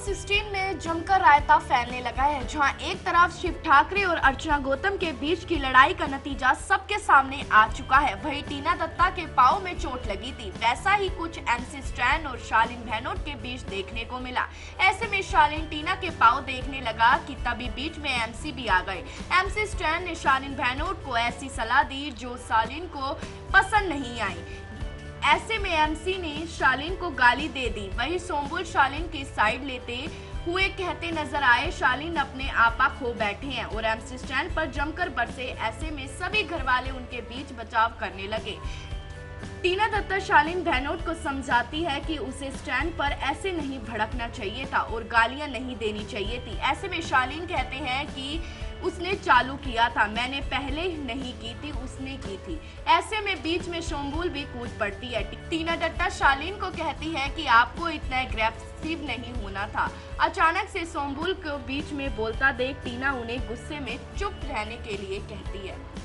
Sixteen में जमकर रायता फैलने लगा है, जहाँ एक तरफ़ शिव ठाकरे और अर्चना गौतम के बीच की लड़ाई का नतीजा सबके सामने आ चुका है। वहीं टीना दत्ता के पाव में चोट लगी थी। वैसा ही कुछ एमसी स्टैन और शालीन भैनोट के बीच देखने को मिला। ऐसे में शालीन टीना के पाव देखने लगा कि तभी बीच में एमसी भी आ गए। एमसी स्टैन ने शालीन भैनोट को ऐसी सलाह दी जो शालीन को पसंद नहीं आई। ऐसे में एमसी ने शालीन को गाली दे दी। वही सोमबुल शालीन की साइड लेते हुए कहते नज़र आए, शालीन अपने आपा खो बैठे हैं और एमसी स्टैंड पर जमकर बरसे ऐसे में सभी घर वाले उनके बीच बचाव करने लगे। टीना दत्ता शालीन बहनोट को समझाती है कि उसे स्टैंड पर ऐसे नहीं भड़कना चाहिए था और गालियाँ नहीं देनी चाहिए थी। ऐसे में शालीन कहते हैं कि उसने चालू किया था। मैंने पहले नहीं की थी, उसने की थी। ऐसे में बीच में शोम्बुल भी कूद पड़ती है। टीना डट्टा शालीन को कहती है कि आपको इतना एग्रेसिव नहीं होना था। अचानक से सोम्बुल को बीच में बोलता देख टीना उन्हें गुस्से में चुप रहने के लिए कहती है।